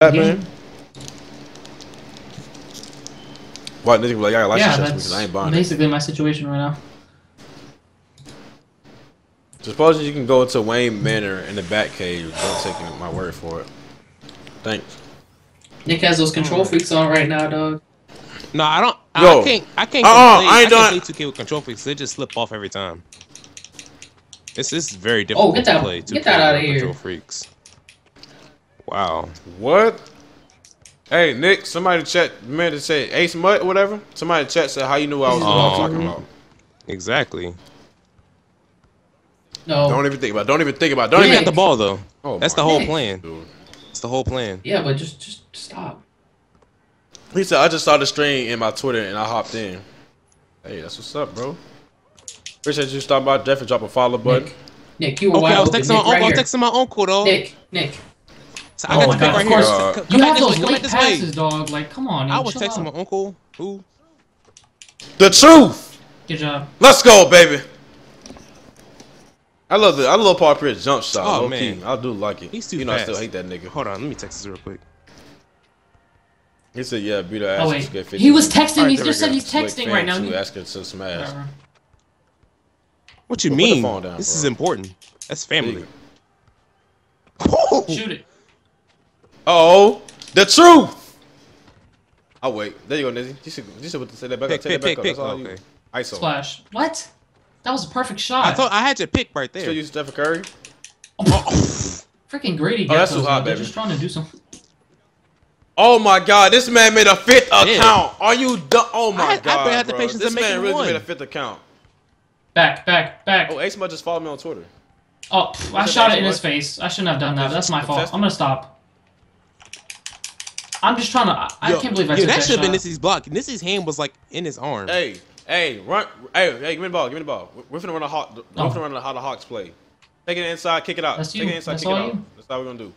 that, man? What nigga like, I got license Yeah, that's because I ain't buying it. basically my situation right now. Suppose you can go to Wayne Manor in the back cave. Don't take my word for it. Thanks. Nick has those control hmm. freaks on right now, dog. No, I don't. Yo. I can't. I can't. Uh-uh, play, I I can't done- play 2K with control freaks. They just slip off every time. This this is very difficult Oh, get that- to play. 2K get that outta with here. Control freaks. Wow. What? Hey Nick, somebody chat man that said Ace Mutt whatever. Somebody chat said how you knew I was, what I was Oh. talking about. Exactly. No. Don't even think about. it. Don't even think about. it. Don't He even. got the ball though. Oh That's the whole Nick. plan. Dude. That's the whole plan. Yeah, but just just stop. He said I just saw the stream in my Twitter and I hopped in. Hey, that's what's up, bro. Appreciate you stopping by. Definitely drop a follow button. Nick, Nick, you were Okay, wild. I was texting Nick, my uncle. right I was texting my uncle though. Nick, Nick, So I Oh got my the pick right of here. course. Uh, come you back have this way. those late passes, way. dog. Like, come on. I yo, was texting out. my uncle. Who? The truth. Good job. Let's go, baby. I love the I love Paul Pierce jump shot. Oh, man. key. I do like it. He's too You know, I still hate that nigga. Hold on, let me text this real quick. He said, "Yeah, beat her ass. Oh wait, he was texting. Alright, he just we said he's texting right now. too, He- asking to some ass. Whatever. What you Well, mean? down, this bro. is important. That's family. Shoot it. Oh, the truth. I'll wait. There you go, Nizzy. You should, you should say that back Pick, up. Take pick, that back pick, up. That's pick. all Okay. you. ISO. Splash. What? That was a perfect shot. I thought I had your pick right Still there. use Stephen Curry. Freaking Grady. Oh, that's gets too hot, baby. just trying to do something. Oh my God, this man made a fifth Yeah. account. Are you dumb? Oh my I- I God, barely had the bro. patience This to make man really one. made a fifth account. Back, back, back. Oh, Ace Mud just followed me on Twitter. Oh, pff, I shot it in his face. I shouldn't have done that. That's my fault. I'm gonna stop. I'm just trying to. I, I can't believe I yo, took that that should have been shot. Nissy's block. Nissy's hand was like in his arm. Hey, hey, run. Hey, hey, give me the ball. Give me the ball. We're finna run a hawk. We're Oh. finna run a how the Hawks play. Take it inside, kick it out. That's Take it inside, That's kick it out. you. That's how we're gonna do.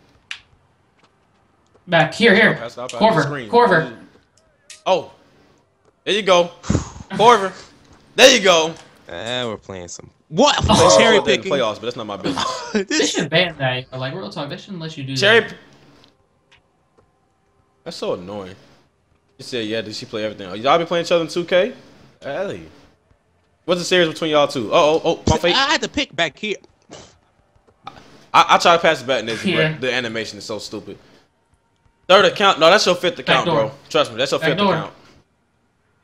Back here, here. Pass it out, pass it out, Korver. Korver. Oh, there you go, Korver. There you go. Ah, we're playing some. What? Oh. Cherry Well, they're in the picking. playoffs, but that's not my business. They This- should ban that. But like real talk, they shouldn't let you do Cherry. that. P- That's so annoying. You said, yeah, did she play everything? Oh, y'all be playing each other in 2K? Ellie. What's the series between y'all two? Oh, oh, oh, pump fake. I had to pick back here. I, I try to pass it back, Nizzy, Yeah. but the animation is so stupid. Third account? No, that's your fifth account, bro. Trust me, that's your Back fifth door. account.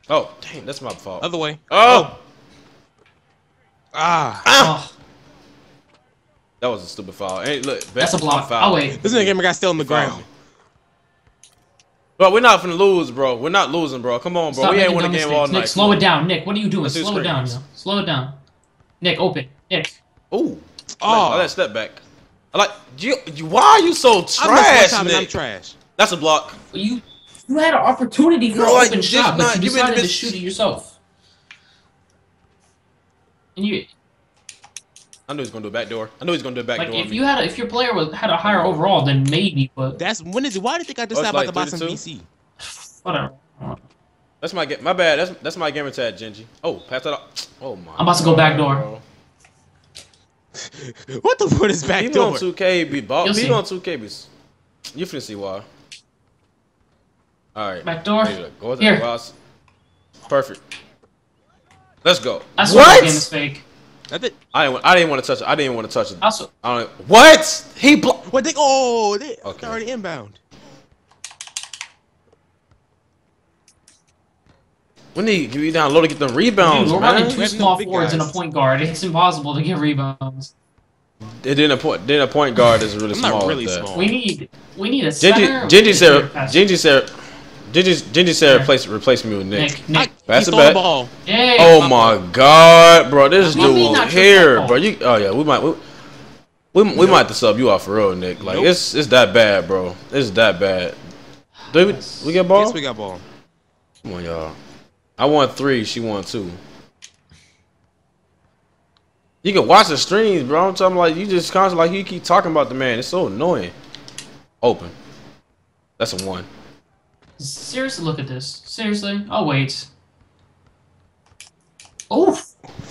Oh, dang, that's my fault. Other way. oh, Ah. Oh, that was a stupid foul. Hey, look, that's a best block. foul. Oh wait. This nigga got still on the Foul. ground. But we're not gonna lose, bro. We're not losing, bro. Come on, bro. Stop we ain't making won a game mistakes. all Nick, night. slow it down. Nick, what are you doing? Let's do Slow it down, yo. Slow it down. Nick, open. Nick. Ooh. Oh. Oh, that step back. I like you. you why are you so I'm just trash, one time and I'm trash. That's a block. You you had an opportunity for Bro, an like, open just shot, but you decided to shoot it yourself. And you I know he's gonna do a back door. I know he's gonna do a back like door. if on me. you had a, if your player was had a higher overall, then maybe, but That's when is it? Why do you think I Oh, decided it's about like to buy some 32? BC? whatever. That's my ga- my bad. That's that's my gamer tag, Genji. Oh, pass that up. Oh my. I'm about to go back door. What the fuck is back People on door? 2K be ball. You'll People on 2K be. You finna see why. All right. Back door. Go. Go Here. Perfect. Let's go. I swear that what? game is fake. I think. I didn't. I didn't want to touch it. I didn't want to touch it. I I don't. What? He blo- What they? Oh, they Okay. they're already inbound. We need to give you down low to get them rebounds, Dude, we're man. running We two have no small big forwards and a point guard. It's impossible to get rebounds. It didn't a point. Then a point guard is really I'm small. not really small. We need we need a center. Gingy, we Gingy need said, pass. Gingy said, Gingy, Gingy said, Here. replace, replace me with Nick. Nick, Nick. I, Pass he it stole the ball. Yay. Oh my God, bro, this What mean dude here, bro. You, oh yeah, we might, we, we, we might have to sub you off for real, Nick. Like Nope. it's, it's that bad, bro. It's that bad. Do we, we get ball? Yes, we got ball. Come on, y'all. I won three. She won two. You can watch the streams, bro. I'm talking like you just constantly like you keep talking about the man. It's so annoying. Open. That's a one. Seriously, look at this. Seriously. Oh wait. Oh,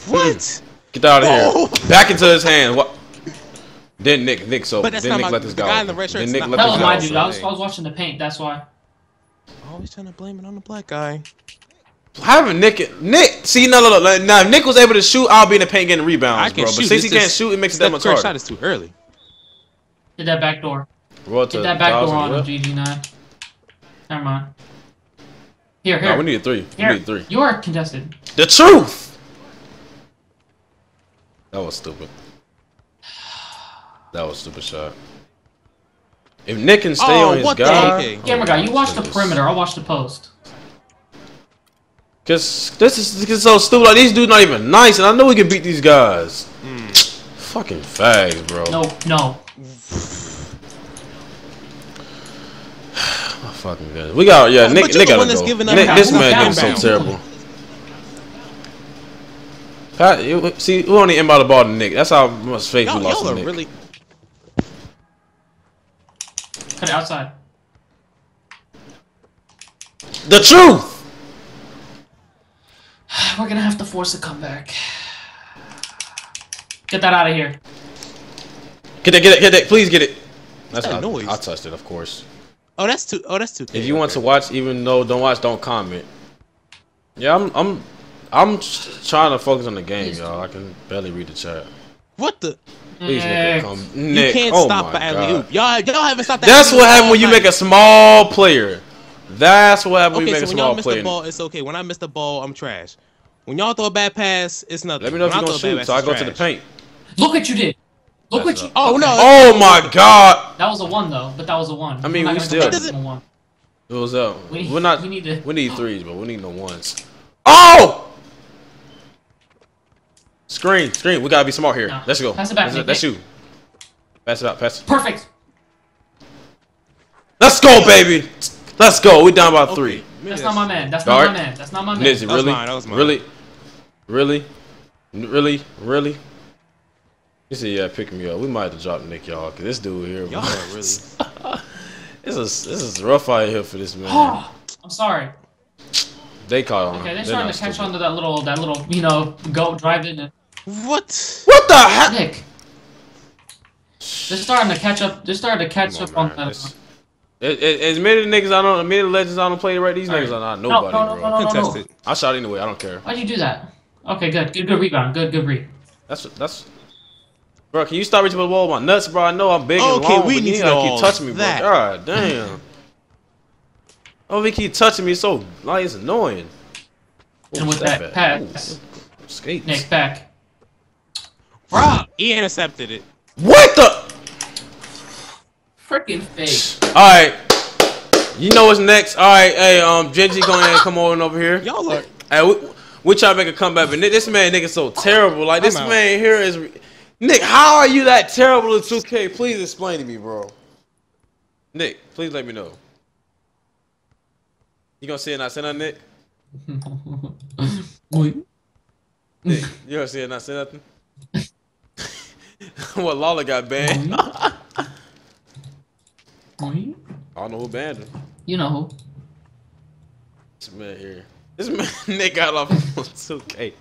What? Hmm. Get out of Oh. here. Back into his hand. What? Then Nick, Nick, so But that's then Nick my- let this the guy. guy in the red Then shirt's Nick not- let That this was guy my dude. I was, I was watching the paint. That's why. Always trying to blame it on the black guy. Having Nick, Nick, see, no, no, no. Now, if Nick was able to shoot, I'll be in the paint getting rebounds, I can bro. shoot. But since he can't just- shoot, it makes it that Steph much Curry harder. shot is too early. Did that back door. Roll to Did that back door on him, GG9. Never mind. Here, here. No, we need a three. We here. need three. You are contested. The truth. That was stupid. That was a stupid shot. If Nick can stay Oh, on his what the- guy, okay. Camera guy, you watch the perimeter. I'll watch the post. Cause this is, this is so stupid. Like these dudes not even nice, and I know we can beat these guys. Hmm. Fucking fags, bro. No, no. Fucking good. We got yeah. Nick, Nick gotta go. Nick, this man down getting so terrible. Pat, you, see, we only inbound the ball to Nick. That's how much faith we lost y'all are Nick. really. Cut it outside. The truth. We're gonna have to force a comeback. Get that out of here. Get it, get it, get it. Please get it. That's that I, noise? I touched it, of course. Oh, that's too. Oh, that's too. If you want to watch, even though don't watch, don't comment. Yeah, I'm, I'm, I'm trying to focus on the game, y'all. I can barely read the chat. What the? Please, Nick. Nick, come. You can't oh stop my for alley oop. Y'all, y'all haven't stopped that. That's what happens when you make a small player. That's what happens when Okay, you so make a when y'all miss player. the ball, it's okay. When I miss the ball, I'm trash. When y'all throw a bad pass, it's nothing. Let me know if you're I gonna throw a shoot, so I go it's to the paint. Look what you did. Look what you. Oh no! Oh my God! That was a one though, but that was a one. I mean, we still- It doesn't- a one. It was up. We, We're not. We need to. We need threes, but we need no ones. Oh! Screen, screen. We gotta be smart here. No. Let's go. Pass it back, Let's, Nick, let's Nick. shoot. Pass it out. Pass it. Perfect. Let's go, baby. Let's go. We're down by Okay, three. That's not my man. That's Guard. not my man. That's not my man. Nizzy, That was really? mine, that was mine. Really? Really? Really? Really? You see, yeah, pick me up. We might have to drop Nick, y'all, cause this dude here. Y'all really. This is this is rough out here for this man. Oh, I'm sorry. they caught on. Okay, they're They're starting to catch stupid. on to that little, that little, you know, go drive in. And, What? What the heck? Nick. They're starting to catch up. They're starting to catch Come up on, on man. that. It's- it- it- As many niggas I don't, as many legends I don't play right. These Alright. niggas are not No, nobody, no, no, bro. no, no, no. Contested. I shot anyway. I don't care. Why'd you do that? Okay, good, good, good rebound. Good, good read. That's that's. Bro, can you stop reaching for the wall with my nuts, bro? I know I'm big and Okay, long, we but you need ain't to gotta know keep touching me, bro. that. God damn. Oh, he keep touching me so like it's annoying. And with step that back. pass, Ooh, skates. Nick back. Bruh, he intercepted it. What the? Freaking fake. All right. You know what's next? All right, hey, um, Genji, go ahead and come on over here. Y'all are. Hey, we, we try to make a comeback, but this man, Nick, is so terrible. Like this man here is. Nick, how are you that terrible at 2K? Please explain to me, bro. Nick, please let me know. You gonna say it not say nothing, Nick? Wait. Nick, you gonna say it not say nothing? what Lawler got banned? I don't know who banned him. You know who? This man here. This man Nick got off on 2K.